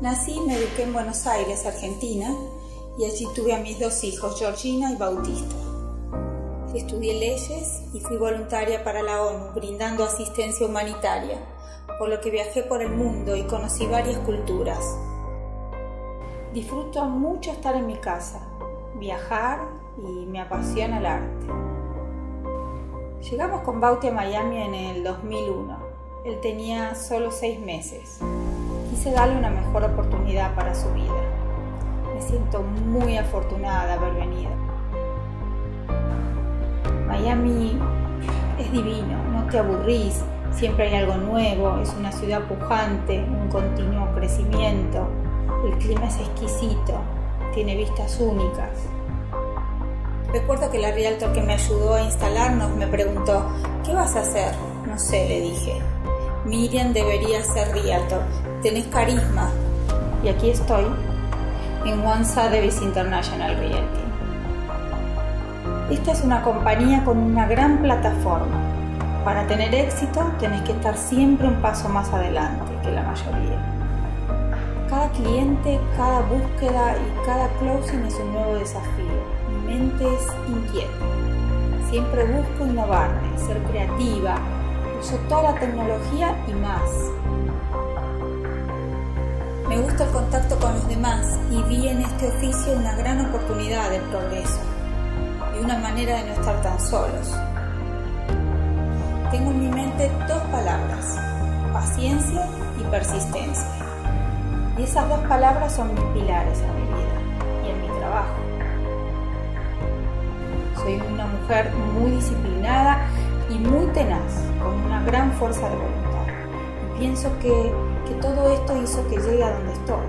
Nací y me eduqué en Buenos Aires, Argentina, y allí tuve a mis dos hijos, Georgina y Bautista. Estudié leyes y fui voluntaria para la ONU, brindando asistencia humanitaria, por lo que viajé por el mundo y conocí varias culturas. Disfruto mucho estar en mi casa, viajar y me apasiona el arte. Llegamos con Bauti a Miami en el 2001. Él tenía solo seis meses quise darle una mejor oportunidad para su vida. Me siento muy afortunada de haber venido. Miami es divino, no te aburrís, siempre hay algo nuevo, es una ciudad pujante, un continuo crecimiento, el clima es exquisito, tiene vistas únicas. Recuerdo que la realtor que me ayudó a instalarnos me preguntó, ¿qué vas a hacer? No sé, le dije. Miriam debería ser realtor, tenés carisma. Y aquí estoy, en One Sotheby's International Realty. Esta es una compañía con una gran plataforma. Para tener éxito tenés que estar siempre un paso más adelante que la mayoría. Cada cliente, cada búsqueda y cada closing es un nuevo desafío. Mi mente es inquieta. Siempre busco innovarme, ser creativa, uso toda la tecnología y más. Me gusta el contacto con los demás y vi en este oficio una gran oportunidad de progreso y una manera de no estar tan solos. Tengo en mi mente dos palabras, paciencia y persistencia. Y esas dos palabras son mis pilares en mi vida y en mi trabajo. Soy una mujer muy disciplinada y muy tenaz, con una gran fuerza de voluntad. Y pienso que, que todo esto hizo que llegue a donde estoy.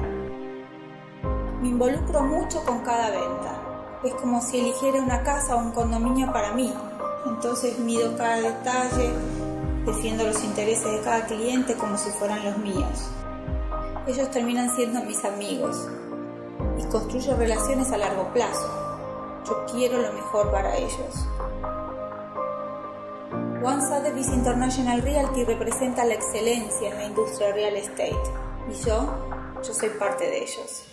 Me involucro mucho con cada venta. Es como si eligiera una casa o un condominio para mí. Entonces mido cada detalle, defiendo los intereses de cada cliente como si fueran los míos. Ellos terminan siendo mis amigos y construyo relaciones a largo plazo. Yo quiero lo mejor para ellos. One Sotheby's International Realty representa la excelencia en la industria real estate y yo, yo soy parte de ellos.